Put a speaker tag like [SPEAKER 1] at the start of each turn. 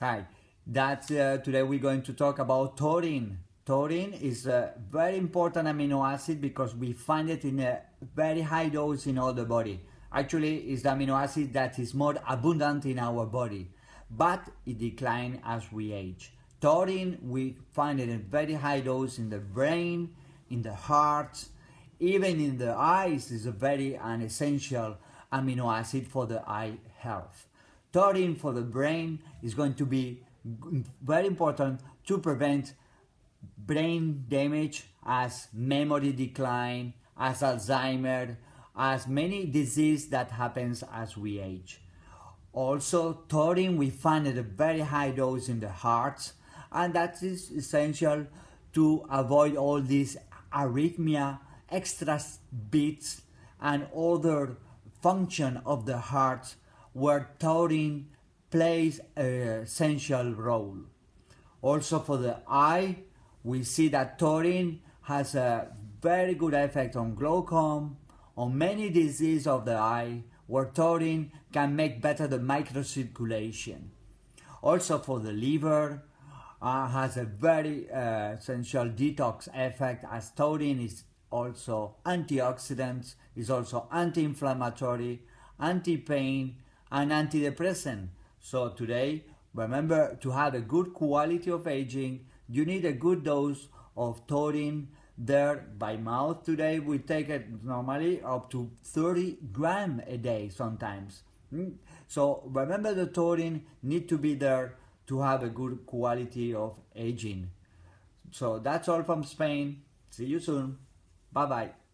[SPEAKER 1] Hi, that's uh, today we're going to talk about taurine. Taurine is a very important amino acid because we find it in a very high dose in all the body. Actually, it's the amino acid that is more abundant in our body, but it declines as we age. Taurine, we find it in very high dose in the brain, in the heart, even in the eyes is a very an essential amino acid for the eye health. Taurine for the brain is going to be very important to prevent brain damage as memory decline, as Alzheimer, as many disease that happens as we age. Also, taurine we find at a very high dose in the heart, and that is essential to avoid all these arrhythmia, extra beats, and other function of the heart where taurine plays an essential role. Also for the eye, we see that taurine has a very good effect on glaucoma, on many diseases of the eye, where taurine can make better the microcirculation. Also for the liver, uh, has a very uh, essential detox effect as taurine is also antioxidant, is also anti-inflammatory, anti-pain, and antidepressant. So today, remember to have a good quality of aging, you need a good dose of taurine there by mouth. Today we take it normally up to 30 gram a day sometimes. Hmm? So remember the taurine need to be there to have a good quality of aging. So that's all from Spain. See you soon. Bye bye.